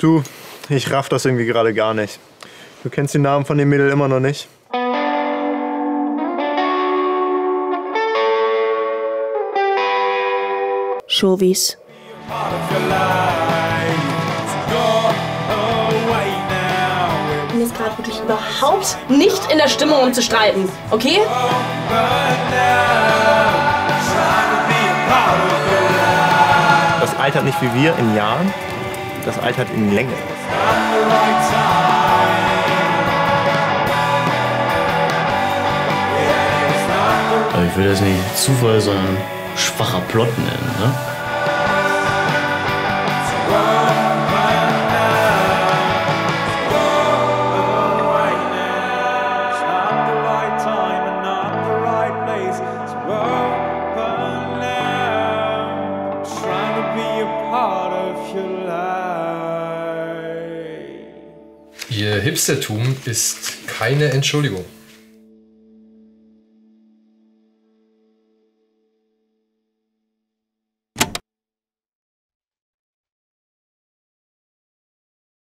Du, ich raff das irgendwie gerade gar nicht. Du kennst den Namen von dem Mädel immer noch nicht? Chauvis. Ich bin jetzt gerade wirklich überhaupt nicht in der Stimmung, um zu streiten. Okay? Das altert nicht wie wir in Jahren, das altert in Länge. Ich will das nicht Zufall, sondern schwacher Plot nennen. Ne? Ihr Hipstertum ist keine Entschuldigung.